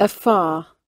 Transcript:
afar.